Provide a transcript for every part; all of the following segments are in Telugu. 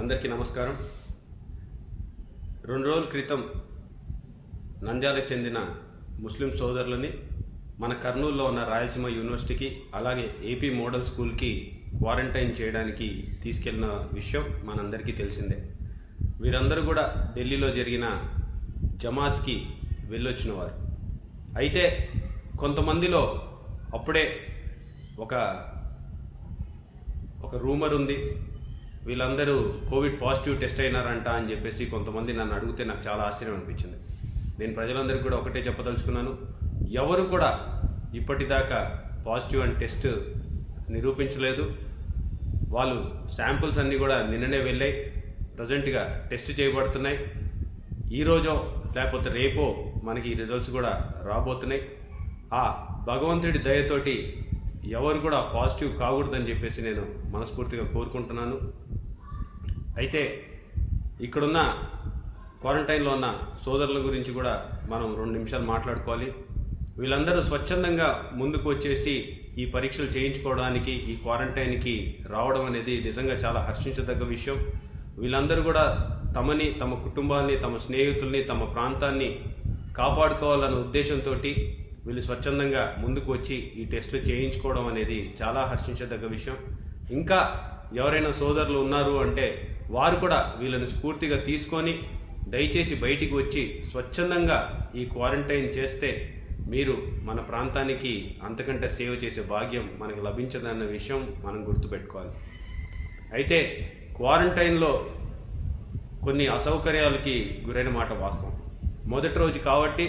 అందరికీ నమస్కారం. రెండు రోజుల క్రితం నంద్యాలకు చెందిన ముస్లిం సోదరులని మన కర్నూలులో ఉన్న రాయలసీమ యూనివర్సిటీకి అలాగే ఏపీ మోడల్ స్కూల్కి క్వారంటైన్ చేయడానికి తీసుకెళ్ళిన విషయం మనందరికీ తెలిసిందే. వీరందరూ కూడా ఢిల్లీలో జరిగిన జమాత్కి వెళ్ళొచ్చిన వారు. అయితే కొంతమందిలో అప్పుడే ఒక ఒక రూమర్ ఉంది. వీళ్ళందరూ కోవిడ్ పాజిటివ్ టెస్ట్ అయినారంట అని చెప్పేసి కొంతమంది నన్ను అడిగితే నాకు చాలా ఆశ్చర్యం అనిపించింది. నేను ప్రజలందరికీ కూడా ఒకటే చెప్పదలుచుకున్నాను. ఎవరు కూడా ఇప్పటిదాకా పాజిటివ్ అని టెస్ట్ నిరూపించలేదు. వాళ్ళు శాంపుల్స్ అన్నీ కూడా నిన్ననే వెళ్ళాయి. ప్రజెంట్గా టెస్ట్ చేయబడుతున్నాయి. ఈరోజో లేకపోతే రేపో మనకి ఈ రిజల్ట్స్ కూడా రాబోతున్నాయి. ఆ భగవంతుడి దయతోటి ఎవరు కూడా పాజిటివ్ కాకూడదని చెప్పేసి నేను మనస్ఫూర్తిగా కోరుకుంటున్నాను. అయితే ఇక్కడున్న క్వారంటైన్లో ఉన్న సోదరుల గురించి కూడా మనం రెండు నిమిషాలు మాట్లాడుకోవాలి. వీళ్ళందరూ స్వచ్ఛందంగా ముందుకు వచ్చేసి ఈ పరీక్షలు చేయించుకోవడానికి ఈ క్వారంటైన్కి రావడం అనేది నిజంగా చాలా హర్షించదగ్గ విషయం. వీళ్ళందరూ కూడా తమని తమ కుటుంబాన్ని తమ స్నేహితుల్ని తమ ప్రాంతాన్ని కాపాడుకోవాలన్న ఉద్దేశంతో వీళ్ళు స్వచ్ఛందంగా ముందుకు వచ్చి ఈ టెస్టులు చేయించుకోవడం అనేది చాలా హర్షించదగ్గ విషయం. ఇంకా ఎవరైనా సోదరులు ఉన్నారు అంటే వారు కూడా వీళ్ళని స్ఫూర్తిగా తీసుకొని దయచేసి బయటికి వచ్చి స్వచ్ఛందంగా ఈ క్వారంటైన్ చేస్తే మీరు మన ప్రాంతానికి అంతకంటే సేవ చేసే భాగ్యం మనకు లభించదన్న విషయం మనం గుర్తుపెట్టుకోవాలి. అయితే క్వారంటైన్లో కొన్ని అసౌకర్యాలకి గురైన మాట వాస్తవం. మొదటి రోజు కాబట్టి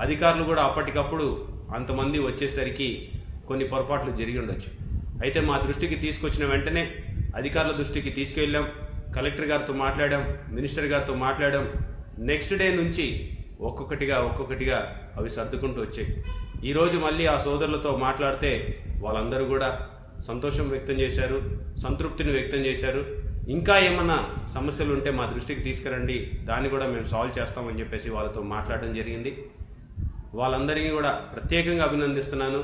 అధికారులు కూడా అప్పటికప్పుడు అంతమంది వచ్చేసరికి కొన్ని పొరపాట్లు జరిగి ఉండొచ్చు. అయితే మా దృష్టికి తీసుకొచ్చిన వెంటనే అధికారుల దృష్టికి తీసుకెళ్ళాం. కలెక్టర్ గారితో మాట్లాడాం మినిస్టర్ గారితో మాట్లాడాం. నెక్స్ట్ డే నుంచి ఒక్కొక్కటిగా ఒక్కొక్కటిగా అవి సర్దుకుంటూ వచ్చాయి. ఈరోజు మళ్ళీ ఆ సోదరులతో మాట్లాడితే వాళ్ళందరూ కూడా సంతోషం వ్యక్తం చేశారు సంతృప్తిని వ్యక్తం చేశారు. ఇంకా ఏమన్నా సమస్యలు ఉంటే మా దృష్టికి తీసుకురండి దాన్ని కూడా మేము సాల్వ్ చేస్తామని చెప్పేసి వాళ్ళతో మాట్లాడడం జరిగింది. వాళ్ళందరికీ కూడా ప్రత్యేకంగా అభినందిస్తున్నాను.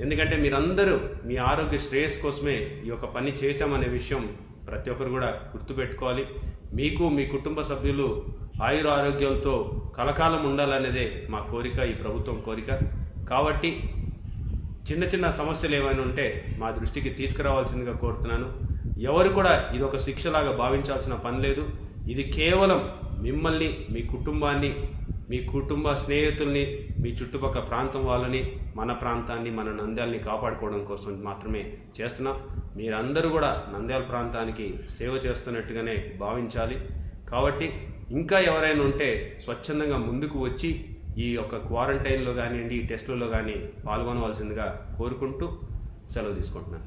ఎందుకంటే మీరందరూ మీ ఆరోగ్య శ్రేయస్ కోసమే ఈ యొక్క పని చేశామనే విషయం ప్రతి ఒక్కరు కూడా గుర్తుపెట్టుకోవాలి. మీకు మీ కుటుంబ సభ్యులు ఆయుర ఆరోగ్యంతో కలకాలం ఉండాలనేదే మా కోరిక ఈ ప్రభుత్వం కోరిక. కాబట్టి చిన్న చిన్న సమస్యలు ఏమైనా ఉంటే మా దృష్టికి తీసుకురావాల్సిందిగా కోరుతున్నాను. ఎవరు కూడా ఇది ఒక శిక్షలాగా భావించాల్సిన పని లేదు. ఇది కేవలం మిమ్మల్ని మీ కుటుంబాన్ని మీ కుటుంబ స్నేహితుల్ని మీ చుట్టుపక్కల ప్రాంతం వాళ్ళని మన ప్రాంతాన్ని మన నంద్యాలని కాపాడుకోవడం కోసం మాత్రమే చేస్తున్నాం. మీరందరూ కూడా నంద్యాల ప్రాంతానికి సేవ చేస్తున్నట్టుగానే భావించాలి. కాబట్టి ఇంకా ఎవరైనా ఉంటే స్వచ్ఛందంగా ముందుకు వచ్చి ఈ యొక్క క్వారంటైన్లో కానివ్వండి ఈ టెస్టులలో కానీ పాల్గొనవలసిందిగా కోరుకుంటూ సెలవు తీసుకుంటున్నాను.